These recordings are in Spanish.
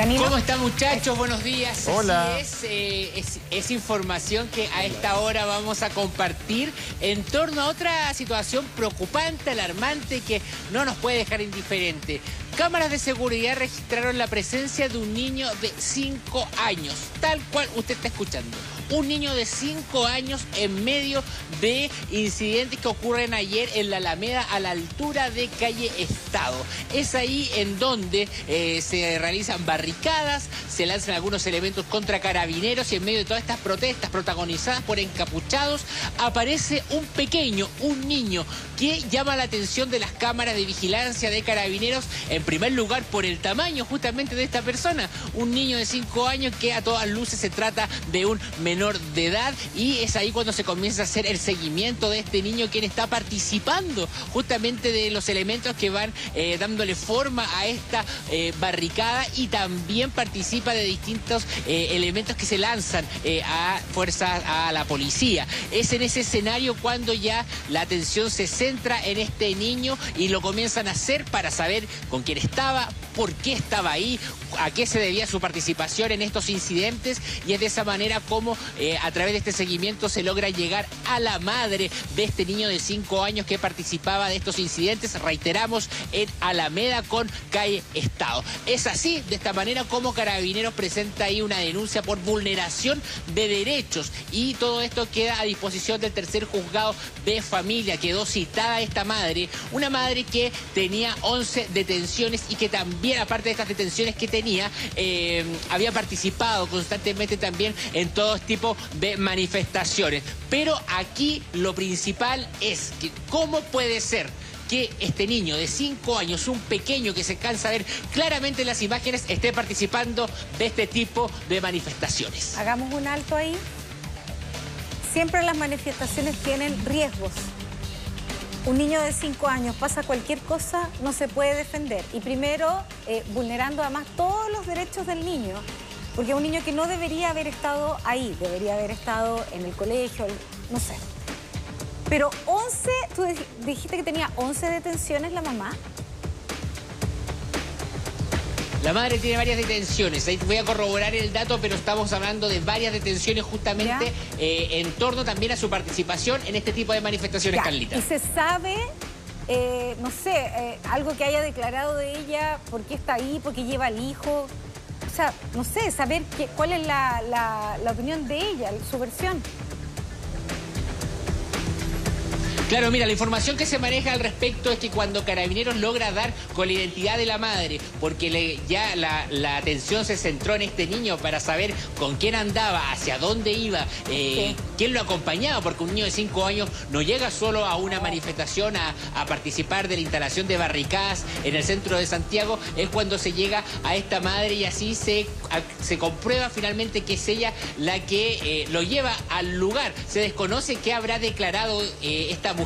¿Cómo están muchachos? Buenos días. Hola. Así es, eh, es, es información que a esta hora vamos a compartir en torno a otra situación preocupante, alarmante, que no nos puede dejar indiferente. Cámaras de seguridad registraron la presencia de un niño de 5 años, tal cual usted está escuchando. Un niño de 5 años en medio de incidentes que ocurren ayer en la Alameda a la altura de calle Estado. Es ahí en donde eh, se realizan barricadas, se lanzan algunos elementos contra carabineros y en medio de todas estas protestas protagonizadas por encapuchados aparece un pequeño, un niño que llama la atención de las cámaras de vigilancia de carabineros en primer lugar por el tamaño justamente de esta persona, un niño de 5 años que a todas luces se trata de un menor de edad y es ahí cuando se comienza a hacer el seguimiento de este niño quien está participando justamente de los elementos que van eh, dándole forma a esta eh, barricada y también participa de distintos eh, elementos que se lanzan a fuerzas a la policía. Es en ese escenario cuando ya la atención se centra en este niño y lo comienzan a hacer para saber con quién estaba, por qué estaba ahí, a qué se debía su participación en estos incidentes y es de esa manera como eh, a través de este seguimiento se logra llegar a la madre de este niño de 5 años que participaba de estos incidentes, reiteramos, en Alameda con calle Estado. Es así, de esta manera como Carabineros presenta ahí una denuncia por vulneración de derechos y todo esto queda a disposición del tercer juzgado de familia. Quedó citada esta madre, una madre que tenía 11 detenciones y que también, aparte de estas detenciones que tenía, eh, había participado constantemente también en todo tipo de manifestaciones. Pero aquí lo principal es que cómo puede ser que este niño de 5 años, un pequeño que se cansa de ver claramente en las imágenes, esté participando de este tipo de manifestaciones. Hagamos un alto ahí. Siempre las manifestaciones tienen riesgos. Un niño de 5 años pasa cualquier cosa, no se puede defender. Y primero, eh, vulnerando además todos los derechos del niño, porque un niño que no debería haber estado ahí, debería haber estado en el colegio, no sé. Pero 11, tú dijiste que tenía 11 detenciones la mamá. La madre tiene varias detenciones. Ahí voy a corroborar el dato, pero estamos hablando de varias detenciones justamente eh, en torno también a su participación en este tipo de manifestaciones, Ya. Carlita. Y se sabe, eh, no sé, eh, algo que haya declarado de ella, por qué está ahí, por qué lleva al hijo. O sea, no sé, saber qué- cuál es la, la- la opinión de ella, su versión. Claro, mira, la información que se maneja al respecto es que cuando Carabineros logra dar con la identidad de la madre, porque le- ya la, la atención se centró en este niño para saber con quién andaba, hacia dónde iba, eh, Sí. quién lo acompañaba, porque un niño de 5 años no llega solo a una manifestación a, a participar de la instalación de barricadas en el centro de Santiago, es cuando se llega a esta madre y así se, a- se comprueba finalmente que es ella la que eh, lo lleva al lugar. Se desconoce qué habrá declarado eh, esta mujer.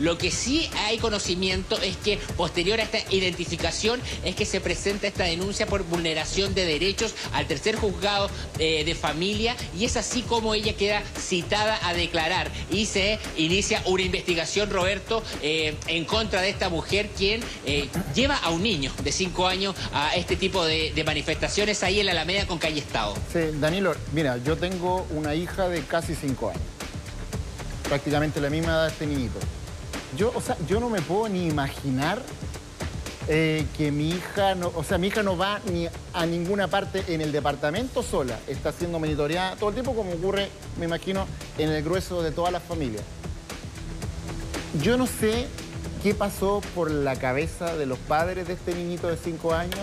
Lo que sí hay conocimiento es que posterior a esta identificación es que se presenta esta denuncia por vulneración de derechos al tercer juzgado eh, de familia y es así como ella queda citada a declarar y se inicia una investigación, Roberto, eh, en contra de esta mujer quien eh, lleva a un niño de 5 años a este tipo de, manifestaciones ahí en la Alameda con calle Estado. Danilo, mira, yo tengo una hija de casi cinco años. Prácticamente la misma edad de este niñito. Yo, o sea, yo no me puedo ni imaginar eh, que mi hija no, o sea, mi hija no va ni a ninguna parte en el departamento sola. Está siendo monitoreada todo el tiempo como ocurre, me imagino, en el grueso de todas las familias. Yo no sé qué pasó por la cabeza de los padres de este niñito de 5 años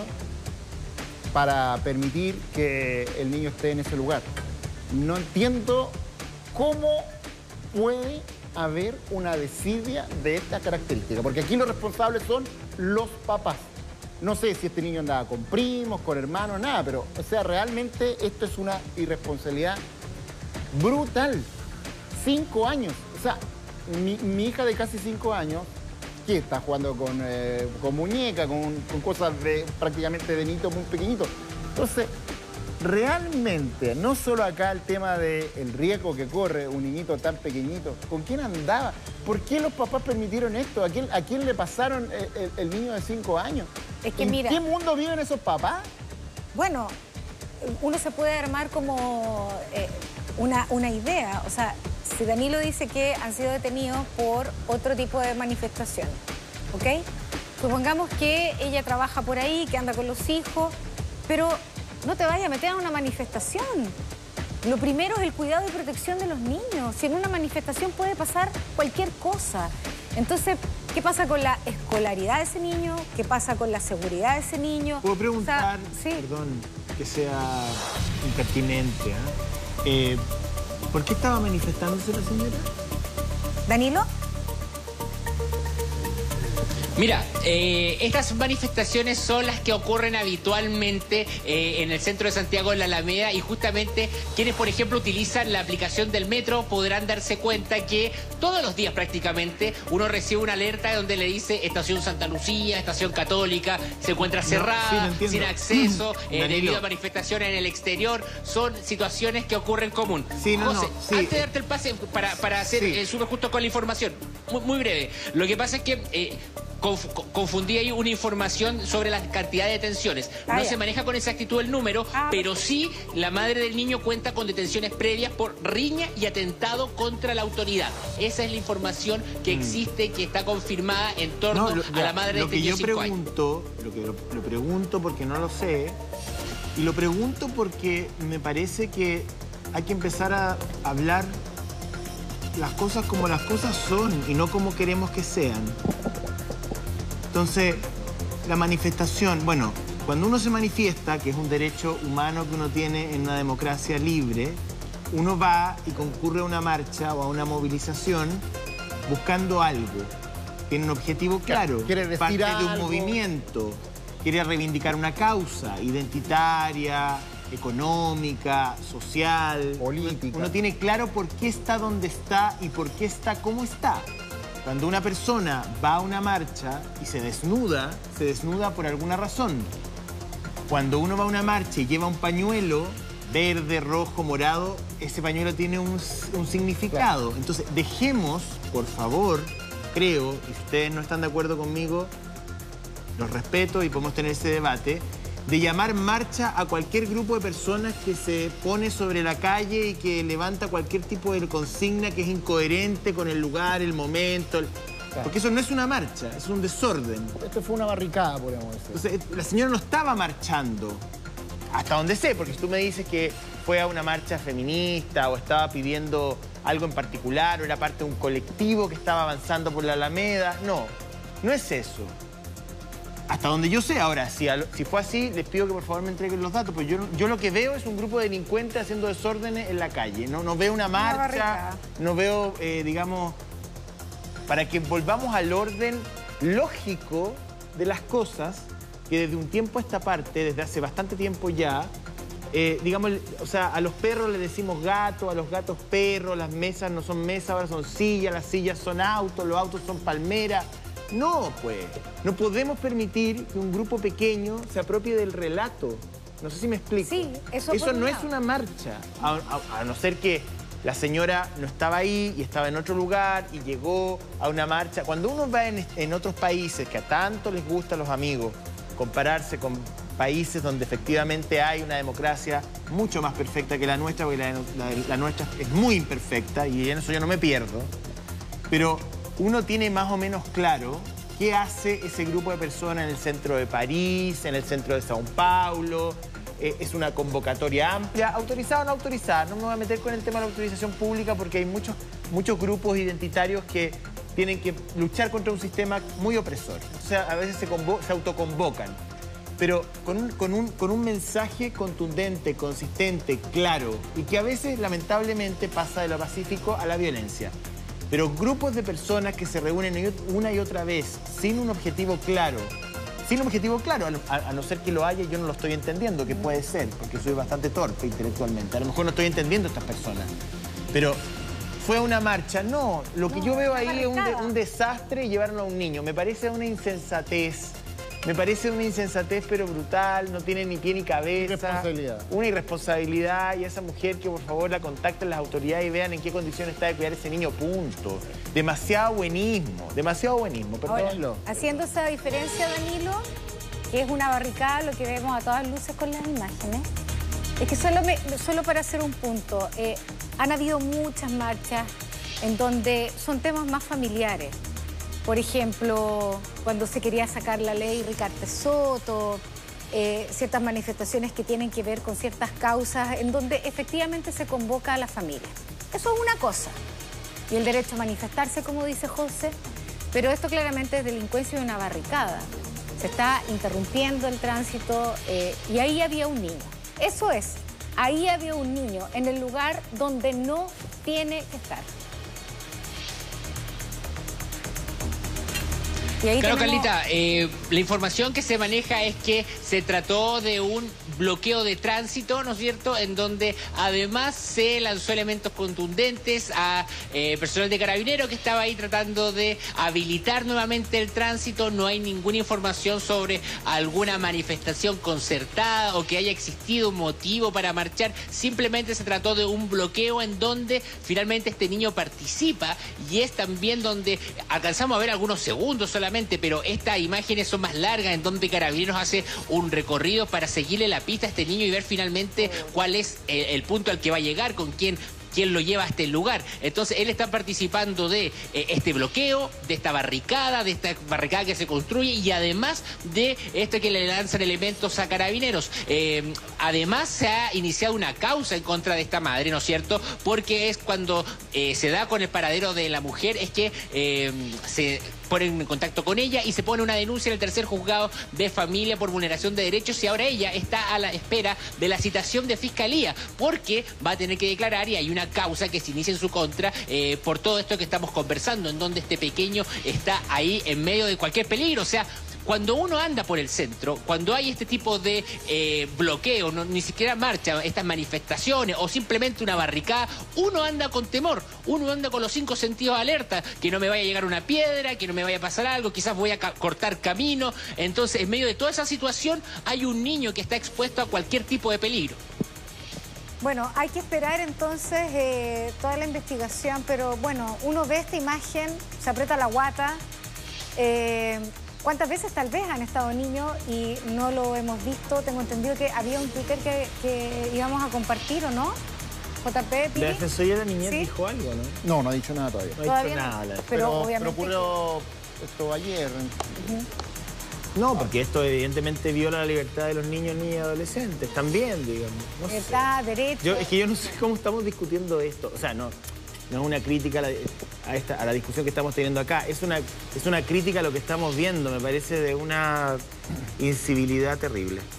para permitir que el niño esté en ese lugar. No entiendo cómo puede haber una desidia de esta característica, porque aquí los responsables son los papás. No sé si este niño andaba con primos, con hermanos, nada, pero, o sea, realmente esto es una irresponsabilidad brutal. Cinco años. O sea, mi, hija de casi cinco años, que está jugando con, eh, con muñeca, con, cosas de prácticamente de niñito muy pequeñito. Entonces, realmente, no solo acá el tema del riesgo que corre un niñito tan pequeñito, ¿con quién andaba? ¿Por qué los papás permitieron esto? ¿A quién, a quién le pasaron el, niño de cinco años? Es que ¿En mira- qué mundo viven esos papás? bueno, uno se puede armar como eh, una, una idea. O sea, si Danilo dice que han sido detenidos por otro tipo de manifestación, ¿ok? Supongamos que ella trabaja por ahí, que anda con los hijos, pero no te vayas a meter a una manifestación. Lo primero es el cuidado y protección de los niños. Si en una manifestación puede pasar cualquier cosa. Entonces, ¿qué pasa con la escolaridad de ese niño? ¿Qué pasa con la seguridad de ese niño? Puedo preguntar, sí. perdón, que sea impertinente, ¿ah? eh, ¿por qué estaba manifestándose la señora? ¿Danilo? Mira, eh, estas manifestaciones son las que ocurren habitualmente eh, en el centro de Santiago, en la Alameda, y justamente quienes, por ejemplo, utilizan la aplicación del metro podrán darse cuenta que todos los días prácticamente uno recibe una alerta donde le dice Estación Santa Lucía, Estación Católica, se encuentra cerrada, sin acceso, eh, debido a manifestaciones en el exterior. Son situaciones que ocurren común. Sí, no, José, antes de darte el pase para, para hacer súper justo con la información, muy, muy, breve. Lo que pasa es que confundí ahí una información sobre la cantidad de detenciones. Ah, no se maneja con exactitud el número, ah, pero sí la madre del niño cuenta con detenciones previas por riña y atentado contra la autoridad. Esa es la información que mm. existe, que está confirmada en torno a la madre de este niño. Lo que yo pregunto, lo que lo pregunto porque no lo sé, y lo pregunto porque me parece que hay que empezar a hablar las cosas como las cosas son y no como queremos que sean. Entonces, la manifestación, bueno, cuando uno se manifiesta, que es un derecho humano que uno tiene en una democracia libre, uno va y concurre a una marcha o a una movilización buscando algo. Tiene un objetivo claro, quiere decir parte de un movimiento, quiere reivindicar una causa identitaria, económica, social. Política. Uno tiene claro por qué está donde está y por qué está como está. Cuando una persona va a una marcha y se desnuda, se desnuda por alguna razón. Cuando uno va a una marcha y lleva un pañuelo verde, rojo, morado, ese pañuelo tiene un, significado. Entonces, dejemos, por favor, creo, y ustedes no están de acuerdo conmigo, los respeto y podemos tener ese debate, de llamar marcha a cualquier grupo de personas que se pone sobre la calle y que levanta cualquier tipo de consigna que es incoherente con el lugar, el momento. Porque eso no es una marcha, es un desorden. Esto fue una barricada, podemos decir. Entonces, la señora no estaba marchando, hasta donde sé, porque si tú me dices que fue a una marcha feminista o estaba pidiendo algo en particular o era parte de un colectivo que estaba avanzando por la Alameda, no, no es eso. Hasta donde yo sé, ahora, si, si fue así, les pido que por favor me entreguen los datos, pues yo, yo lo que veo es un grupo de delincuentes haciendo desórdenes en la calle. No, no veo una marcha, no veo, eh, digamos, para que volvamos al orden lógico de las cosas, que desde un tiempo a esta parte, desde hace bastante tiempo ya, eh, digamos, o sea, a los perros le decimos gato, a los gatos perros, las mesas no son mesas, ahora son sillas, las sillas son autos, los autos son palmeras. No, pues. No podemos permitir que un grupo pequeño se apropie del relato. No sé si me explico. Sí, eso Eso no es una marcha. A, no ser que la señora no estaba ahí y estaba en otro lugar y llegó a una marcha. Cuando uno va en, otros países que a tanto les gusta a los amigos compararse con países donde efectivamente hay una democracia mucho más perfecta que la nuestra, porque la, la nuestra es muy imperfecta y en eso yo no me pierdo. Pero uno tiene más o menos claro qué hace ese grupo de personas en el centro de París, en el centro de Sao Paulo. Eh, es una convocatoria amplia, autorizada o no autorizada. No me voy a meter con el tema de la autorización pública porque hay muchos, muchos grupos identitarios que tienen que luchar contra un sistema muy opresor. O sea, a veces se, se autoconvocan. Pero con un, con, un, con un mensaje contundente, consistente, claro, y que a veces lamentablemente pasa de lo pacífico a la violencia. Pero grupos de personas que se reúnen una y otra vez sin un objetivo claro, sin un objetivo claro, a, no ser que lo haya, yo no lo estoy entendiendo, que puede ser, porque soy bastante torpe intelectualmente. A lo mejor no estoy entendiendo a estas personas. Pero fue una marcha. No, lo que yo veo ahí es un, un desastre y llevaron a un niño. Me parece una insensatez me parece una insensatez pero brutal, no tiene ni pie ni cabeza. Irresponsabilidad. Una irresponsabilidad y a esa mujer que por favor la contacten las autoridades y vean en qué condiciones está de cuidar ese niño, punto. Demasiado buenismo, demasiado buenismo, perdónalo. haciendo esa diferencia, Danilo, que es una barricada, lo que vemos a todas luces con las imágenes, es que solo, me- solo para hacer un punto, eh, han habido muchas marchas en donde son temas más familiares. Por ejemplo, cuando se quería sacar la ley Ricarte Soto, eh, ciertas manifestaciones que tienen que ver con ciertas causas en donde efectivamente se convoca a la familia. Eso es una cosa. Y el derecho a manifestarse, como dice José, pero esto claramente es delincuencia y una barricada. Se está interrumpiendo el tránsito eh, y ahí había un niño. Eso es, ahí había un niño en el lugar donde no tiene que estar. Y ahí Claro, tenemos- Carlita, eh, la información que se maneja es que se trató de un bloqueo de tránsito, ¿no es cierto?, en donde además se lanzó elementos contundentes a eh, personal de carabinero que estaba ahí tratando de habilitar nuevamente el tránsito. No hay ninguna información sobre alguna manifestación concertada o que haya existido un motivo para marchar. Simplemente se trató de un bloqueo en donde finalmente este niño participa y es también donde alcanzamos a ver algunos segundos solamente, pero estas imágenes son más largas en donde Carabineros hace un recorrido para seguirle la pista a este niño y ver finalmente cuál es el, el punto al que va a llegar, con quién quién lo lleva a este lugar. Entonces, él está participando de eh, este bloqueo, de esta barricada, de esta barricada que se construye y además de esto que le lanzan elementos a carabineros. Eh, además, se ha iniciado una causa en contra de esta madre, ¿no es cierto? Porque es cuando eh, se da con el paradero de la mujer, es que eh, se ponen en contacto con ella y se pone una denuncia en el tercer juzgado de familia por vulneración de derechos y ahora ella está a la espera de la citación de fiscalía porque va a tener que declarar y hay una causa que se inicia en su contra eh, por todo esto que estamos conversando, en donde este pequeño está ahí en medio de cualquier peligro, o sea... Cuando uno anda por el centro, cuando hay este tipo de eh, bloqueo, ni siquiera marcha, estas manifestaciones o simplemente una barricada, uno anda con temor, uno anda con los cinco sentidos alerta, que no me vaya a llegar una piedra, que no me vaya a pasar algo, quizás voy a cortar camino. Entonces, en medio de toda esa situación, hay un niño que está expuesto a cualquier tipo de peligro. Bueno, hay que esperar entonces eh, toda la investigación, pero bueno, uno ve esta imagen, se aprieta la guata. eh, ¿Cuántas veces tal vez han estado niños y no lo hemos visto? Tengo entendido que había un Twitter que, que íbamos a compartir, ¿o no? JP, Pili? La Defensoría de la Niñez Sí. dijo algo, ¿no? No, no ha dicho nada todavía. No ha dicho no. nada. la- Pero, Pero, obviamente ocurrió esto ayer. No, porque esto evidentemente viola la libertad de los niños, niñas y adolescentes. También, digamos. No sé. Libertad, derecho. Yo, es que yo no sé cómo estamos discutiendo esto. O sea, no, no es una crítica a la, a esta, a la discusión que estamos teniendo acá. Es una, es una crítica a lo que estamos viendo. Me parece de una incivilidad terrible.